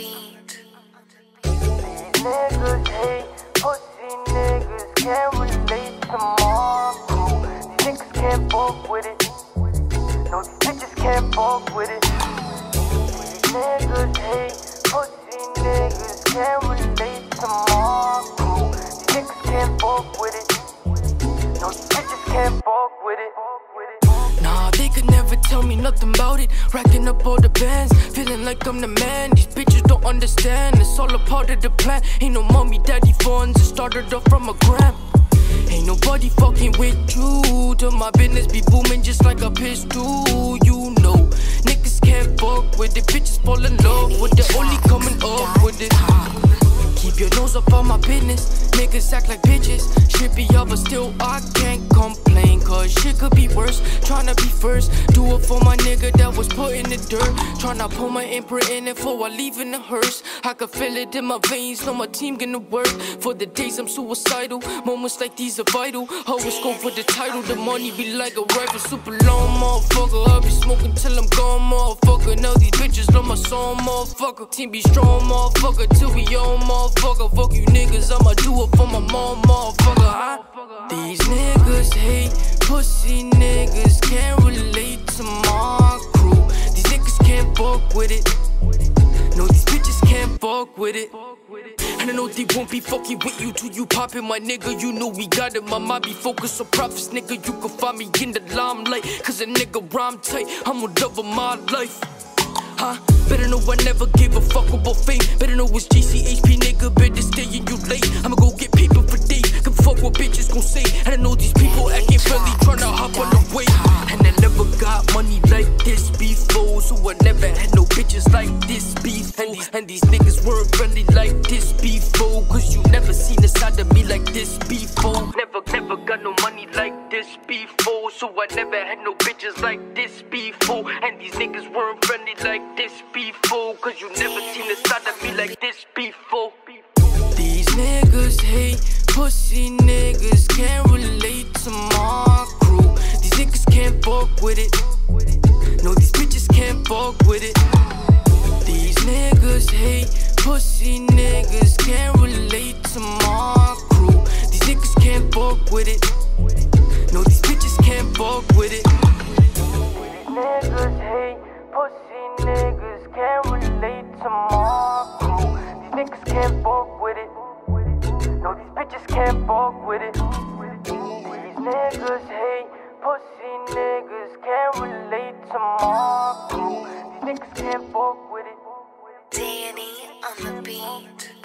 beat. Niggas hate, pussy niggas can't relate to. These niggas can't fuck with it. No, these bitches can't fuck with it. Niggas can't fuck with it. No, these bitches can't tell me nothing about it. Racking up all the bands, feeling like I'm the man. These bitches don't understand, it's all a part of the plan. Ain't no mommy, daddy funds, it started off from a gram. Ain't nobody fucking with you. Till my business be booming just like a pistol. You know, niggas can't fuck with it. Bitches fall in love with it, only coming up with it. Keep your nose up on my business. Niggas act like bitches. Shit be up, but still I can't complain. Shit could be worse. Tryna be first. Do it for my nigga that was put in the dirt. Tryna put my imprint in it for I leave in the hearse. I can feel it in my veins. Know my team gonna work. For the days I'm suicidal. Moments like these are vital. Always go for the title. The money be like a rifle. Super long, motherfucker. I be smoking till I'm gone, motherfucker. Now these bitches love my song, motherfucker. Team be strong, motherfucker. Till we on, motherfucker. Fuck you niggas, I'ma do it for my mom, motherfucker. Huh? These niggas hate pussy niggas, can't relate to my crew. These niggas can't fuck with it. No, these bitches can't fuck with it. And I know they won't be fucking with you till you poppin', my nigga. You know we got it. My mind be focused on profits, nigga. You can find me in the limelight. Cause a nigga rhyme tight. I'm gonna double my life. Huh? Better know I never gave a fuck about fame. Better know it's GCHP, nigga. Better stay in you late. So I never had no bitches like this before. And these, and these niggas weren't friendly like this before. Cause you never seen a side of me like this before. Never, never got no money like this before. So I never had no bitches like this before. And these niggas weren't friendly like this before. Cause you never seen a side of me like this before. These niggas hate pussy niggas, can't relate to my crew. These niggas can't fuck with it. Pussy niggas, can't relate to my crew. These niggas can't fuck with it. No, these bitches can't fuck with it. These niggas hate pussy niggas can't relate to my crew. These niggas can't fuck with it. No, these bitches can't fuck with it. These niggas hate pussy niggas can't relate to my crew. These niggas can't fuck with